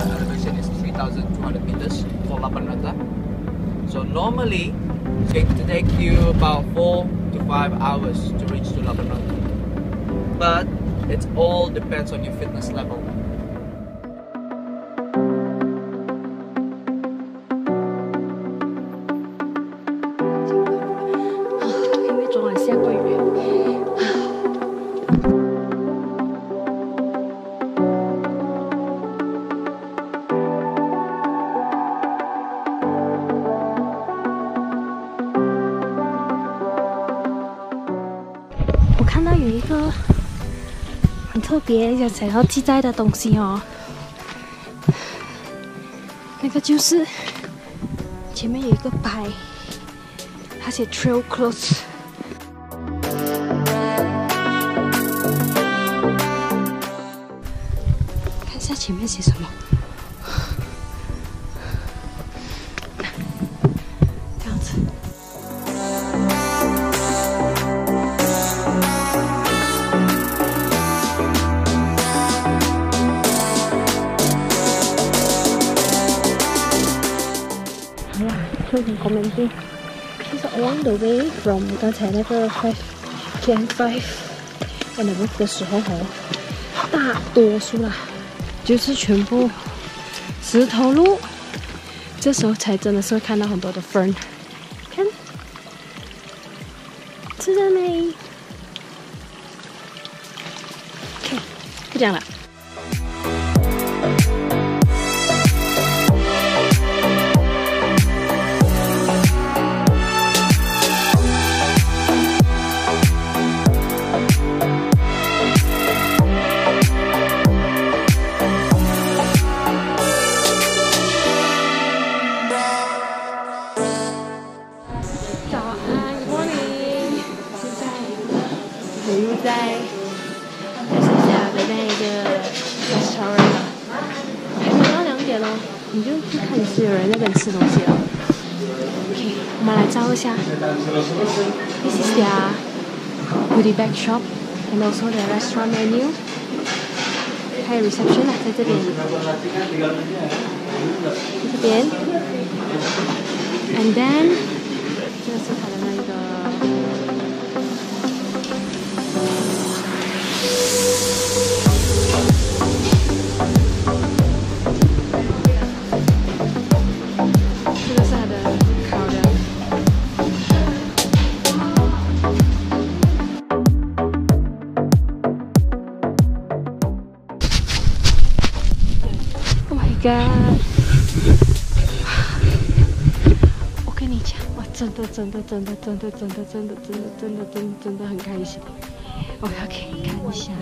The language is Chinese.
The elevation is 3,200 meters for Lapan Rata. So normally, it to take you about 4 to 5 hours to reach to Lapan Rata. But it all depends on your fitness level. 看到有一个很特别想要记载的东西哦，那个就是前面有一个牌，它写 Trail Close。看一下前面写什么。Commenting. She's along the way from 刚才那个 five can five and above 的时候哦，大多数啦，就是全部石头路。这时候才真的是会看到很多的 fern，看，吃了没？OK，不讲了。在马来西亚的那个 restaurant，还没到两点哦，你就去看是有人在那边吃东西了。OK，我们来照一下。This is their goodie bag shop and also the restaurant menu。还有 reception 啊，在这边。这边。And then，这个是他的我跟你讲，我真的真的真的真的真的真的真的真的真的真的很开心。我要给你看一下。